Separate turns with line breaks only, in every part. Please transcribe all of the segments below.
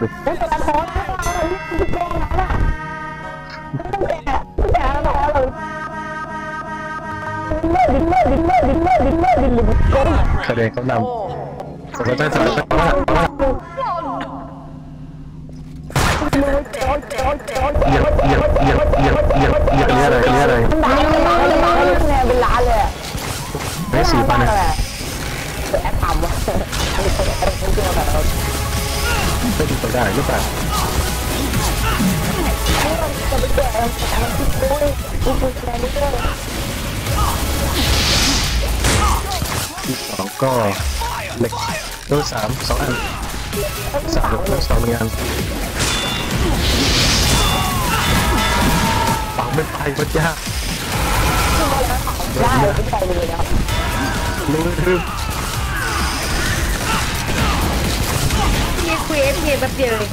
ดิ
ไม่เป็นไรพอแล้วไม่ต้องแก่ไม่แก่แล้วเราดินเนอร์ดินเนอร์ดินเนอร์ดินเนอร์ดินเนอร์ดินเนอร์ดินเนอร์
คะแนนเขานำสนใจสนใจว่าว่าเหยียบเหยียบเหยียบเหยียบเหยียบเหยียบเรียอะไรเรียอะไร
ล้านล้านล้านแนวเป็นล้านเลย
ไม่สี่พันนะ
แอปทำวะ ไม่ใช่แอปไม่ใช่แบบเรา
ได้หรือเปล่าที่สองก็เหล็กตัวสามสองอันสามตัวสองหนึ่งอันปังไม่ไปพระเจ้า
ได้ไม่ใช่เลยครับ
ลืม
เอฟเแบบเดียวเลย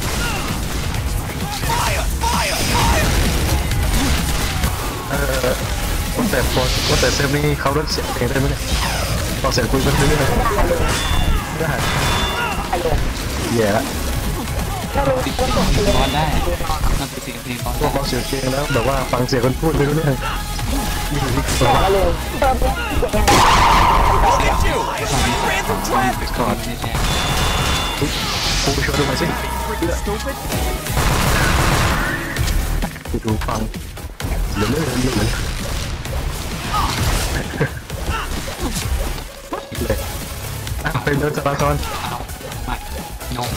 เออว่าแต่พอว่าแต่เซฟนี่เขาลดเสียงเองได้ไหมเนี่ยต่อเสียงคุยกันเรื่อยๆได้
ไอ้ลง
แย่ละ
ถ้าลงก็ตกเลย
บอสได้มันเป็นเสียงเพลงบอส
พวกเขาเสียงเองแล้วแบบว่าฟังเสียงคนพูดไม่รู้เรื่องนี่คือที่เรา
ก็เลย
ก่อนแท้
กูช่วยดูหน่อยสิกูดูฟังเหลือเหลือเหลือเหลือเลยอะเป็นเดินจราจร
เอามาโยง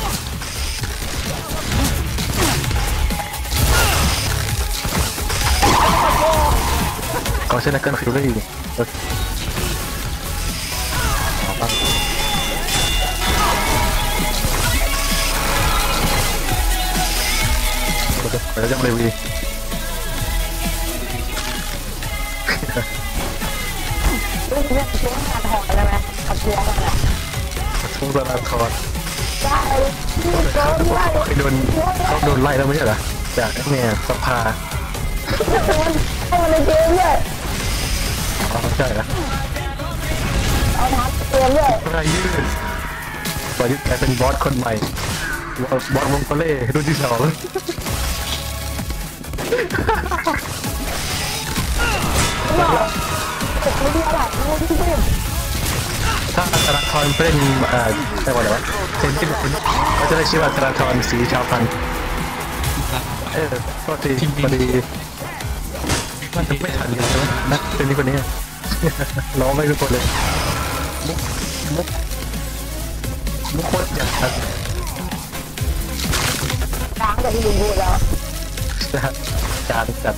ขอใช้นักการฟิวได้อยู่เราจะไปยังเร็วดี
ลูกเนี่ยช่วงงาถอดได้วไหมเอาเชือกมา
ทุ่งจราจร
ได้ที่โดนได้
ไปโดนเขาโดนไล่แล้วไม่ใช่เหรอจากเนี่ยสภา
ให้มันในเกมด้วย
อ๋อใช่เหรอ
เอาทับเกมด้วย
อะไรยืดตอนนี้กลายเป็นบอสคนใหม่บอสวงโกเล่รุ่นที่สอง
ไม่ดีอะไรไม่ดีเกม
ถ้าธนาธรเป็นเอ่อใช่ว่าอะไรวะเซนที่เป็นเขาจะได้ชื่อว่าธนาธรสีชาวพันธุ์เออก็ดีพอดีมันจะไม่ทันกันใช่ไหมนักเป็นนี่คนนี้ร้องไม่ทุกคนเลยมุกมุกมุกโคตรอยากทัน
ล้างจากที่ลุงพูดแล้ว
นะฮะจานจัด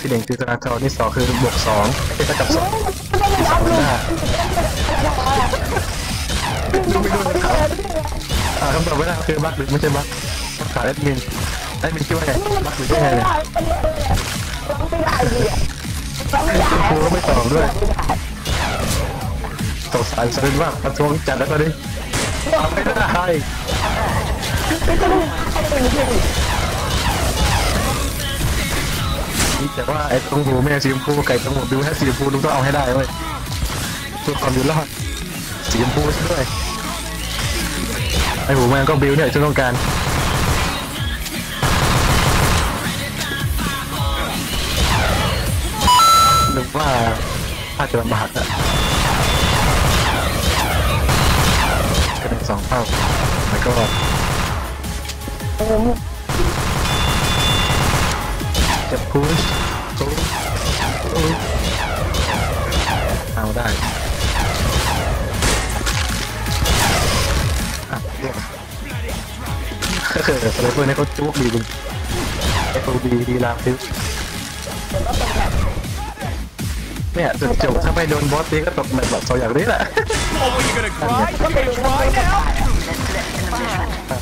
ที่หนึ่งคือธนาธรที่สองคือบวกสองไอ้เท่ากับสอง
ไม่ได้รับเลย
หน้าดูไม่ดูนะครับอ่าคำตอบไม่ได้คือบักหรือไม่ใช่บักขาแอดมินแอดมินคิดว่าไงบักหรือใช่ไงเนี่ย
ไม่ได้ดีอะไม่ได้
ครูก็ไม่ตอบด้วยสงสารสรินว่าประท้วงจัดแล้วตอนนี้เอาไม่ได้ แต่ว่าไอ้ตรงหูแม่สีชมพูไก่ตรงหูบิวให้สีชมพูลุงต้องเอาให้ได้เว้ยเพื่อความอยู่รอดสีชมพูด้วยไอ้หูแมงก็บิวเนี่ยฉันต้องการนึกว่าถ้าจจะลำบากอะกระเด็นสองเท่าแล้วก็ จะพุชพุชเอาได้อะเรียกเออสไลเปอร์นี่เขาจุกดีจริงเอฟดีดีลาฟิวเนี่ยจุดจบถ้าไปโดนบอสตีก็ตกแบบแบบโซอย่างนี้แหละ
ก็เป็นร้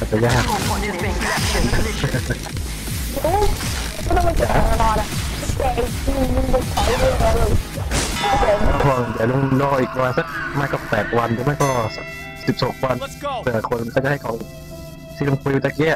อยแล้ว
อาจจะยาก
ก็ต้องมาเจอนอนอะเจ๊มึงไปขอเรื่องอะไร
พอเดี๋ยวลุงรออีกวันสักไม่ก็แปดวันหรือไม่ก็สิบสองวัน
Let's go.
เผื่อคนก็จะให้ของที่ลุงคุยตะเกีย